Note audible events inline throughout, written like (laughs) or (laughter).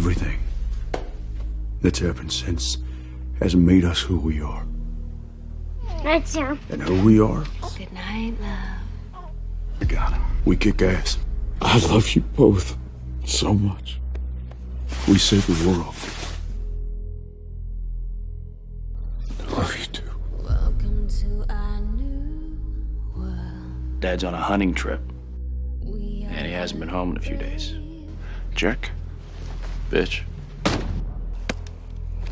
Everything that's happened since has made us who we are. That's him. And who we are, Good night, love. we got him. We kick ass. I love you both so much. We save the world. I love you too. Welcome to our new world. Dad's on a hunting trip, and he hasn't been home in a few days. Jerk. Bitch.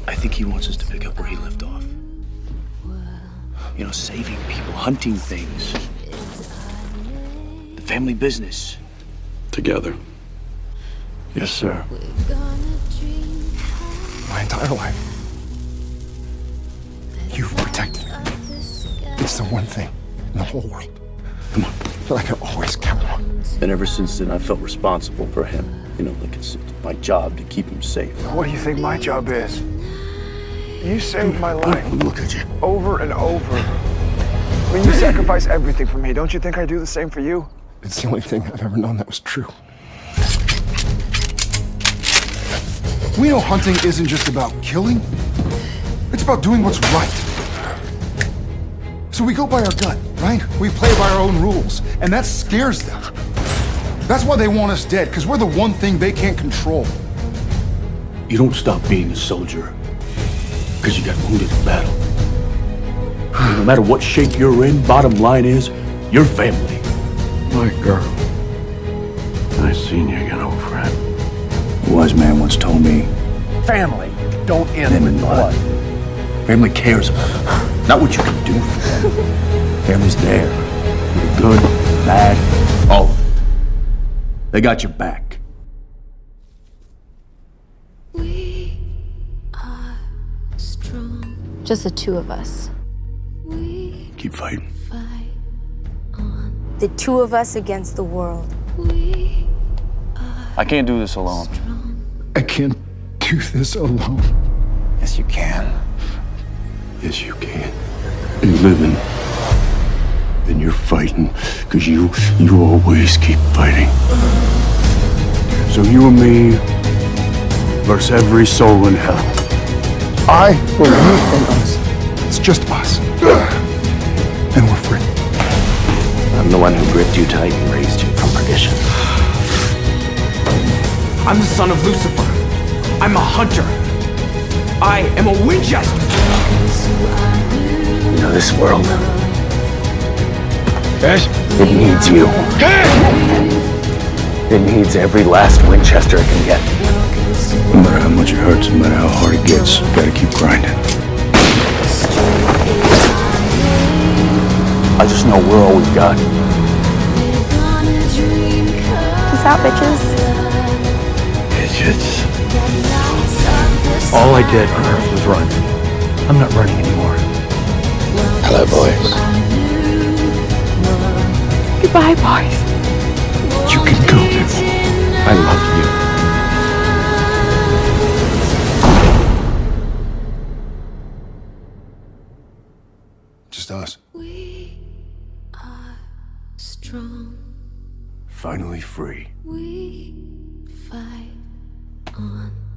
I think he wants us to pick up where he left off. You know, saving people, hunting things. The family business. Together. Yes, sir. gonna dream My entire life, you've protected me. It's the one thing in the whole world. Come on. that I can always count on. And ever since then, I felt responsible for him. You know, like it's, it's my job to keep him safe. What do you think my job is? You saved my life Look at you. over and over. I mean, you sacrifice everything for me. Don't you think I do the same for you? It's the only thing I've ever known that was true. We know hunting isn't just about killing. It's about doing what's right. So we go by our gut, right? We play by our own rules, and that scares them. That's why they want us dead, because we're the one thing they can't control. You don't stop being a soldier because you got wounded in battle. No matter what shape you're in, bottom line is, you're family. My girl. I seen you again, old friend. A wise man once told me, Family don't end Them in blood. blood. family cares about them. Not what you can do for them. (laughs) Family's there. For the good, bad, all of it. They got your back. We are strong. Just the two of us. We Keep fighting. fight. The two of us against the world. We I can't do this alone. I can't do this alone. Yes, you can. Yes, you can. You're living. Then you're fighting, because you, you always keep fighting. So you and me versus every soul in hell. I believe in us. It's just us. And we're free. I'm the one who gripped you tight and raised you from perdition. I'm the son of Lucifer. I'm a hunter. I am a Winchester. You know, this world. It needs you. It needs every last Winchester it can get. No matter how much it hurts, no matter how hard it gets, you gotta keep grinding. I just know we're all we've got. Peace out, bitches. It's just... All I did on Earth was run. I'm not running anymore. Hello, boys. Goodbye, boys. You can go now. I love you. Just us. We are strong. Finally free. We fight on.